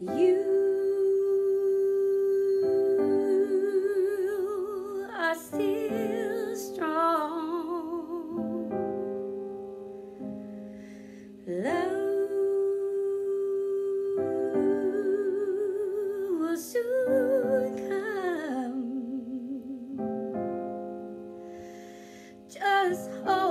You are still strong. Love will soon come. Just hold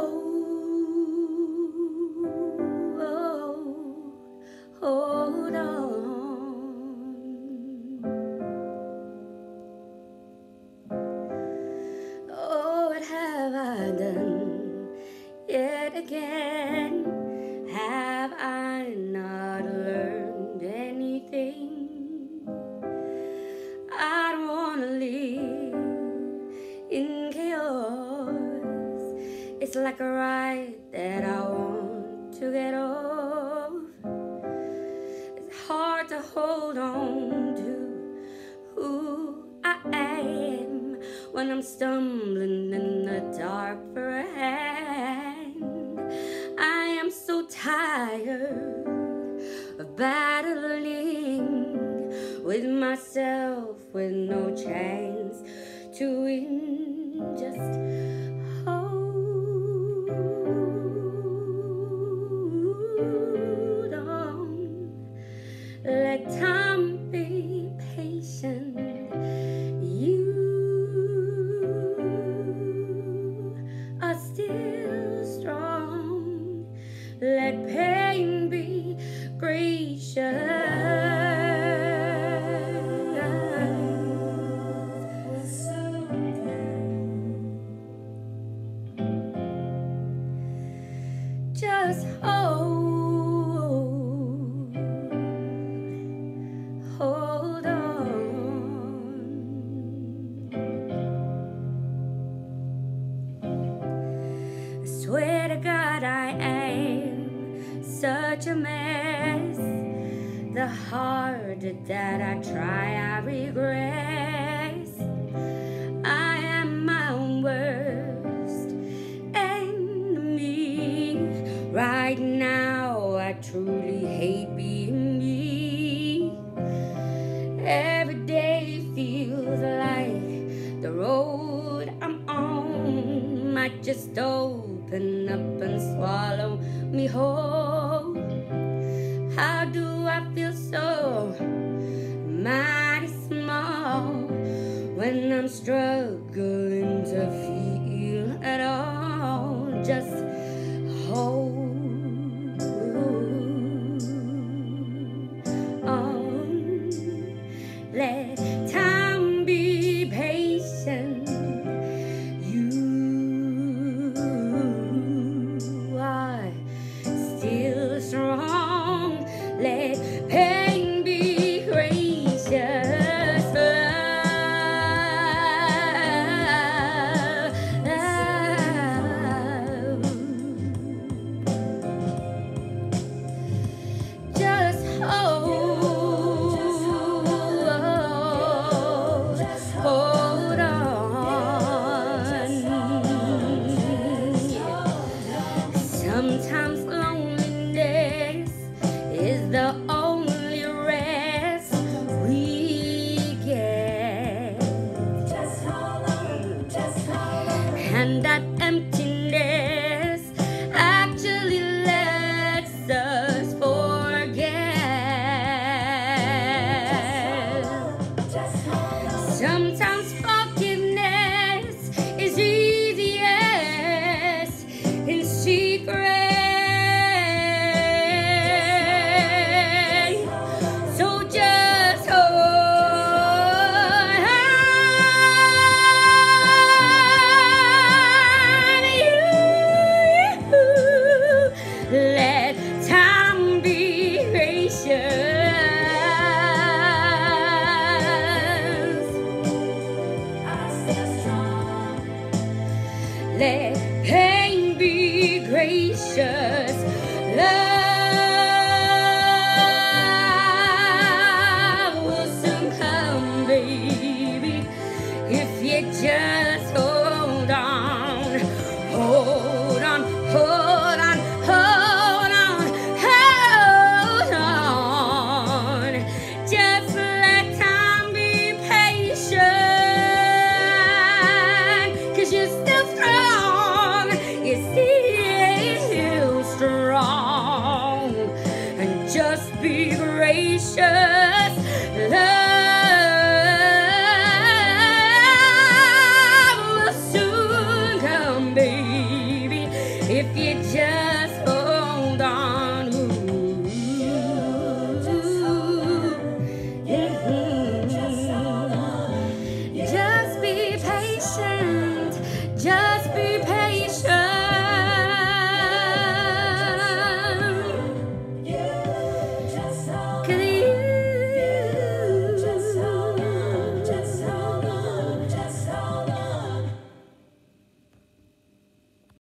like a ride that I want to get off. It's hard to hold on to who I am when I'm stumbling in the dark for a hand. I am so tired of battling with myself with no chance Just hold, oh, hold on. I swear to God, I am such a mess. The harder that I try, Right now, I truly hate being me. Every day feels like the road I'm on might just open up and swallow me whole. How do I feel so mighty small when I'm struggling to feel let pain be gracious.